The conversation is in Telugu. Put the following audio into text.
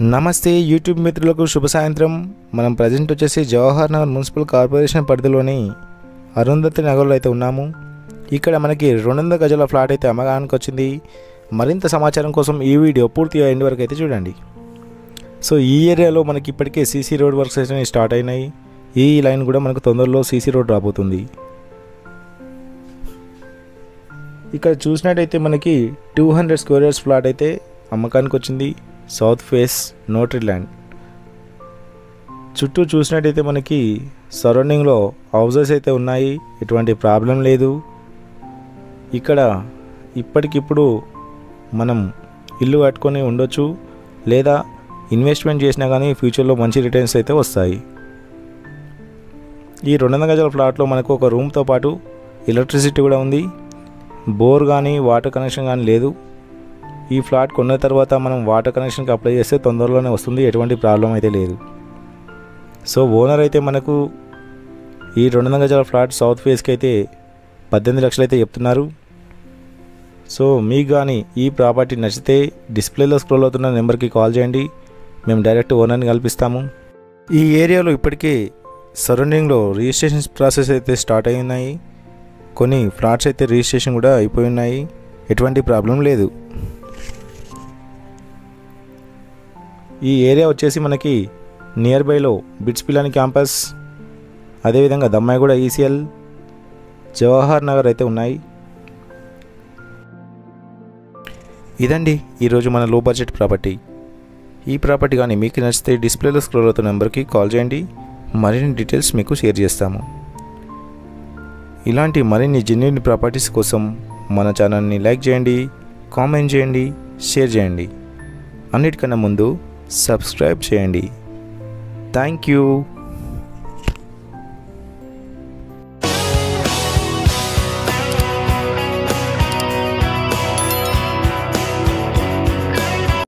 నమస్తే యూట్యూబ్ మిత్రులకు శుభ సాయంత్రం. మనం ప్రజెంట్ వచ్చేసి జవహర్ నగర్ మున్సిపల్ కార్పొరేషన్ పరిధిలోని అరుంధతి నగర్లో అయితే ఉన్నాము. ఇక్కడ మనకి రెండు వందల గజాల ఫ్లాట్ అయితే అమ్మకానికి వచ్చింది. మరింత సమాచారం కోసం ఈ వీడియో పూర్తిగా ఎండ్ వరకు అయితే చూడండి. సో ఈ ఏరియాలో మనకి ఇప్పటికే సీసీ రోడ్ వర్క్స్ అయితే స్టార్ట్ అయినాయి. ఈ లైన్ కూడా మనకు తొందరలో సీసీ రోడ్ రాబోతుంది ఇక్కడ చూసినట్టయితే మనకి two hundred square yards flat అయితే అమ్మకానికి వచ్చింది. సౌత్ ఫేస్ నోట్రీ ల్యాండ్ చుట్టూ చూసినట్టయితే మనకి సరౌండింగ్లో హౌజెస్ అయితే ఉన్నాయి. ఎటువంటి ప్రాబ్లం లేదు. ఇక్కడ ఇప్పటికిప్పుడు మనం ఇల్లు కట్టుకొని ఉండొచ్చు. లేదా ఇన్వెస్ట్మెంట్ చేసినా కానీ ఫ్యూచర్లో మంచి రిటర్న్స్ అయితే వస్తాయి. ఈ రెండు వందల గజాల ఫ్లాట్లో మనకు ఒక రూమ్తో పాటు ఎలక్ట్రిసిటీ కూడా ఉంది. బోర్ కానీ వాటర్ కనెక్షన్ కానీ లేదు. ఈ ఫ్లాట్ కొన్న తర్వాత మనం వాటర్ కనెక్షన్కి అప్లై చేస్తే తొందరలోనే వస్తుంది ఎటువంటి ప్రాబ్లం అయితే లేదు. సో ఓనర్ అయితే మనకు ఈ రెండు వందల గజాల ఫ్లాట్ సౌత్ ఫేస్కి అయితే పద్దెనిమిది లక్షలు అయితే చెప్తున్నారు. సో మీకు కానీ ఈ ప్రాపర్టీ నచ్చితే డిస్ప్లేలో స్క్రోల్ అవుతున్న నెంబర్కి కాల్ చేయండి. మేము డైరెక్ట్ ఓనర్ని కల్పిస్తాము. ఈ ఏరియాలో ఇప్పటికే సరౌండింగ్లో రిజిస్ట్రేషన్ ప్రాసెస్ అయితే స్టార్ట్ అయి ఉన్నాయి. కొన్ని ఫ్లాట్స్ అయితే రిజిస్ట్రేషన్ కూడా అయిపోయి ఉన్నాయి. ఎటువంటి ప్రాబ్లం లేదు. ఈ ఏరియా వచ్చేసి మనకి నియర్ బైలో బిట్స్ పిల్లని క్యాంపస్ అదేవిధంగా దమ్మాయిగూడ ఈసీఎల్ జవహర్ నగర్ అయితే ఉన్నాయి. ఇదండి ఈరోజు మన లో బడ్జెట్ ప్రాపర్టీ ఈ ప్రాపర్టీ కానీ మీకు నచ్చితే డిస్ప్లేలో స్క్రోల్ అవుతున్న నెంబర్కి కాల్ చేయండి. మరిన్ని డీటెయిల్స్ మీకు షేర్ చేస్తాము. ఇలాంటి మరిన్ని జెన్యున్ ప్రాపర్టీస్ కోసం మన ఛానల్ని లైక్ చేయండి కామెంట్ చేయండి షేర్ చేయండి. అన్నిటికన్నా ముందు సబ్స్క్రైబ్ చేయండి. Thank you.